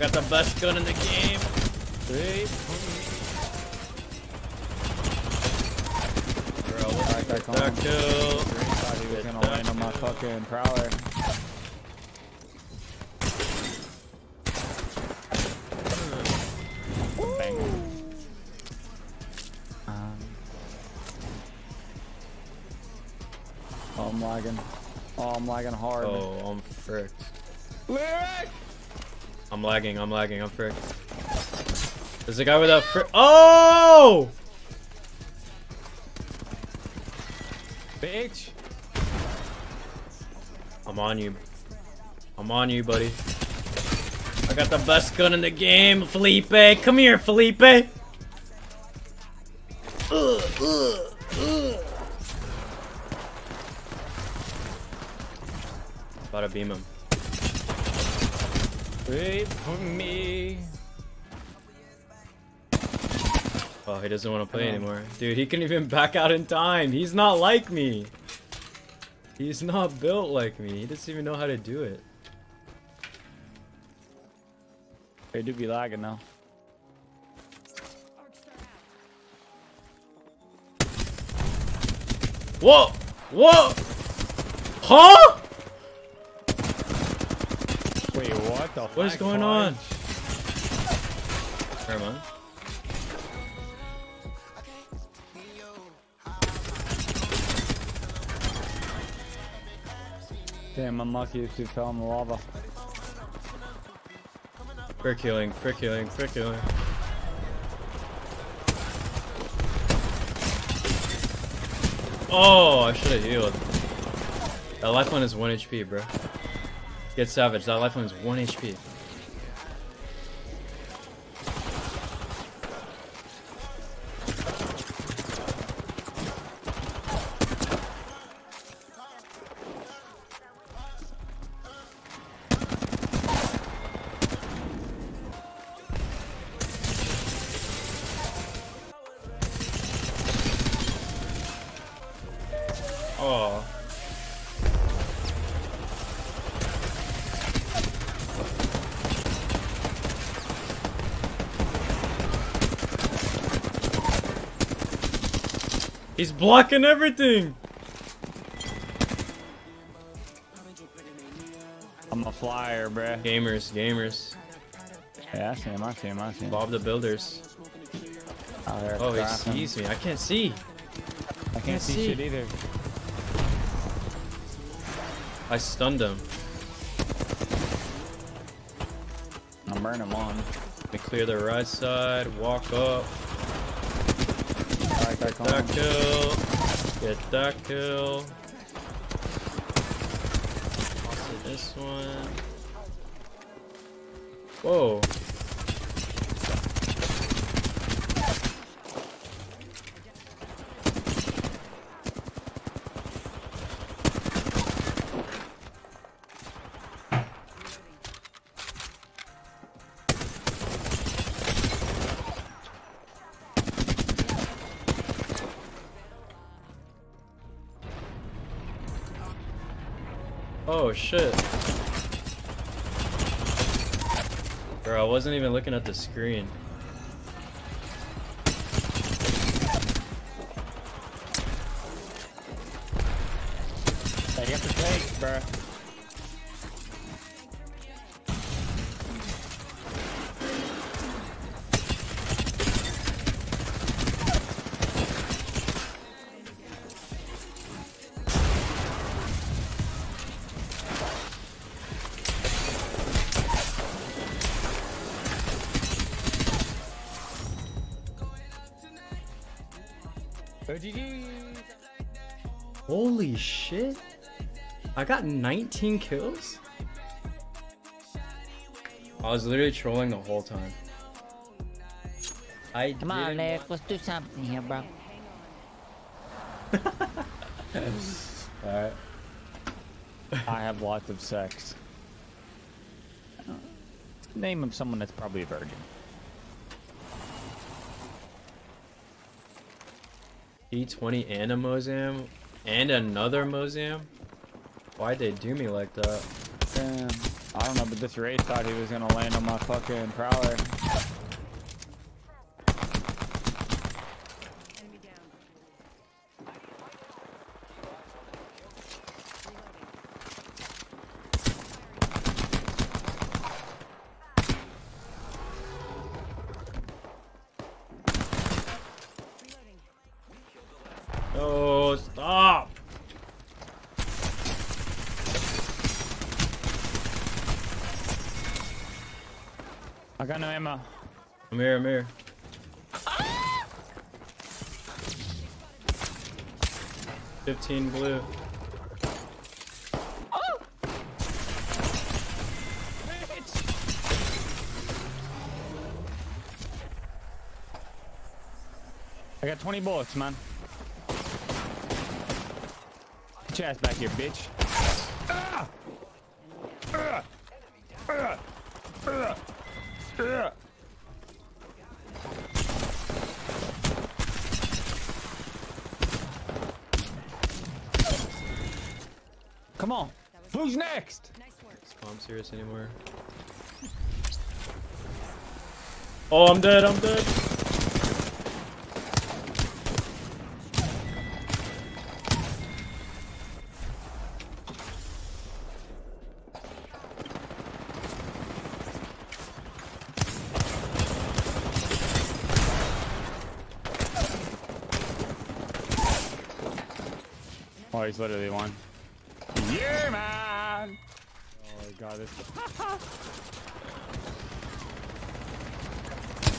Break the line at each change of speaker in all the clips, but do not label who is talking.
got the best gun in the game.
Three.
Bro,
back
kill.
Thought he was gonna land on my fucking prowler. Um. Oh, I'm lagging. Oh, I'm lagging hard.
Oh, I'm fricked.
Lyric!
I'm lagging, I'm lagging, I'm frick. There's a guy with a frick. Oh!
Bitch!
I'm on you. I'm on you, buddy. I got the best gun in the game, Felipe. Come here, Felipe. About to beam him.
Wait for me.
Oh, he doesn't want to play anymore. Dude, he can even back out in time. He's not like me. He's not built like me. He doesn't even know how to do it.
They do be lagging now.
Whoa! Whoa! Huh?
What the
What is
fuck?
going on? Never mind.
Damn, I'm lucky if she fell in the lava.
Frick healing, frick healing, frick healing. Oh, I should have healed. That lifeline is 1 HP, bro. Get savage. That lifeline is 1 HP. Oh. He's blocking everything.
I'm a flyer, bruh.
Gamers, gamers.
Yeah, I see him, I see him, I see him.
Bob the Builders.
Oh, there
Oh, he sees me. I can't see.
I can't,
can't
see,
see.
shit either.
I stunned him.
I'm burning him on.
We clear the right side, walk up,
back
that
on.
kill, get that kill. Also this one. Whoa. Oh shit. Bro, I wasn't even looking at the screen.
You have to take, bruh. OGG.
Holy shit. I got 19 kills? I was literally trolling the whole time. I
Come on,
didn't
let's do something here, bro.
Alright. I have lots of sex. Name of someone that's probably a virgin.
E20 and a Mozam and another Mozam? Why'd they do me like that?
Damn. I don't know, but this race thought he was gonna land on my fucking prowler.
Enemy down. Reloading.
Oh, stop!
I got no ammo.
I'm here, I'm here. Fifteen blue.
I got 20 bullets, man. Get your ass back here, bitch. Ah! Ah! Ah! Ah! Come on. Who's next?
Nice work.
Oh, I'm serious anymore. Oh, I'm dead, I'm dead.
Oh, he's literally one. Yeah, man. Oh my god, this.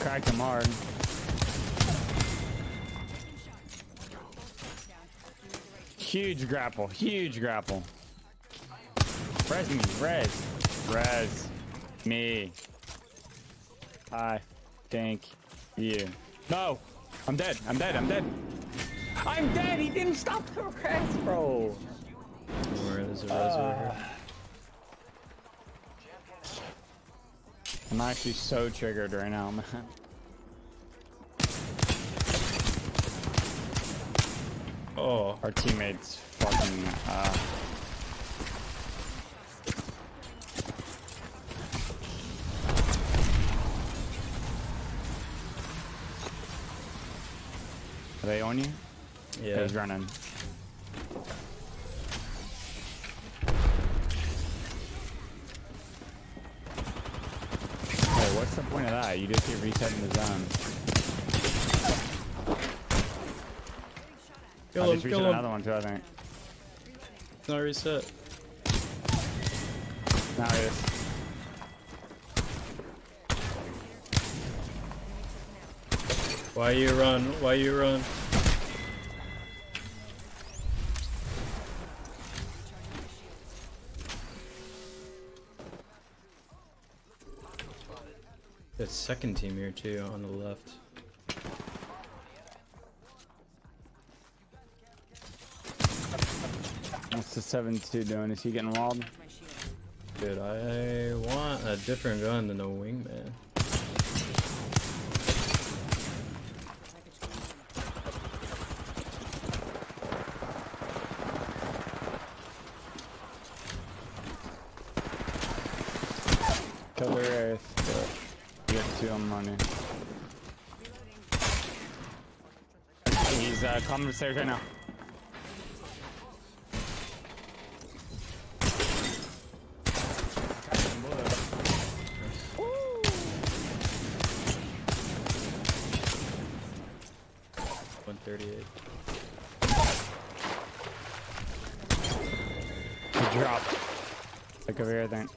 Cracked him hard. Huge grapple, huge grapple. Res me, res, res me. I thank you. No, I'm dead. I'm dead. I'm dead. I'm dead. He didn't stop the res, bro.
Don't worry, there's a res over here.
I'm actually so triggered right now, man.
Oh,
Our teammates fucking uh Are they on you?
Yeah.
He's running. Hey, what's the point of that? You just keep resetting the zone.
Kill
I
him,
just reset
kill him.
another one too, I think.
No reset.
Now it is.
Why you run? Why you run? The second team here too on the left.
What's the 7-2 doing? Is he getting walled?
Dude, I want a different gun than the wingman.
Package coming in.
Kill the Wraith. You get two on money. He's uh, climbing the stairs right now.
One thirty-eight.
Dropped. Like over here, I think.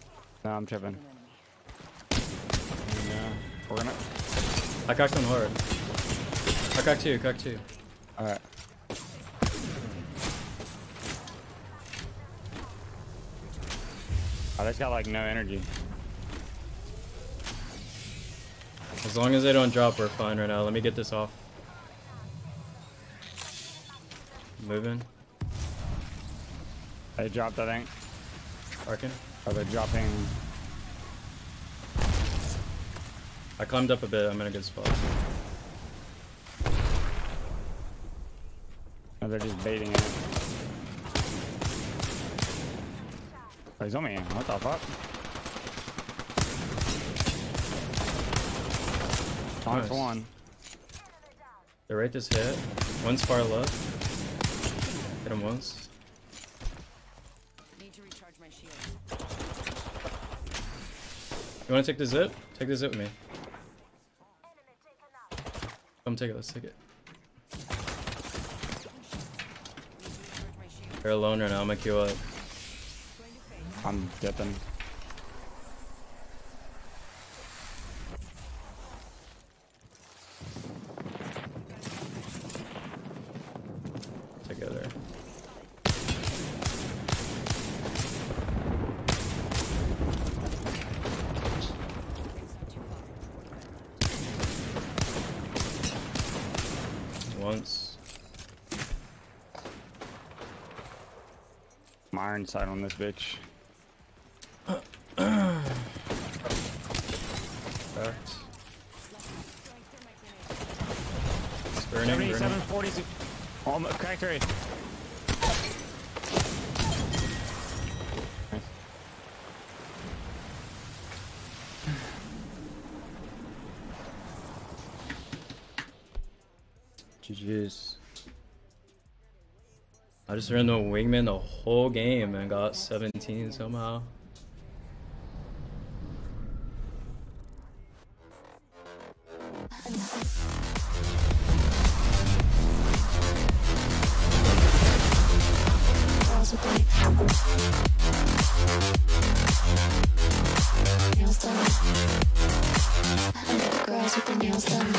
No, I'm tripping.
I cocked one hard. I cocked two, cocked two.
Alright. I just got like no energy.
As long as they don't drop, we're fine right now. Let me get this off. Moving.
They dropped, I think.
Arkin.
Or they're dropping.
I climbed up a bit. I'm in a good spot.
Oh, they're just baiting it. Oh, he's on me. What the fuck? Time
nice.
one.
They're right this hit. One's far left. Hit him once. You wanna take the zip? Take the zip with me. Come take it, let's take it.
Recharge my shield.
You're alone right now, I'm gonna queue up.
I'm dipping.
Together.
It's not too far.
Once.
I'm iron sight on this bitch.
Backed. It's burning, burning.
77, 42. Oh, cracked three.
GG's. I just ran the wingman the whole game and got 17 somehow.
girls with nails done.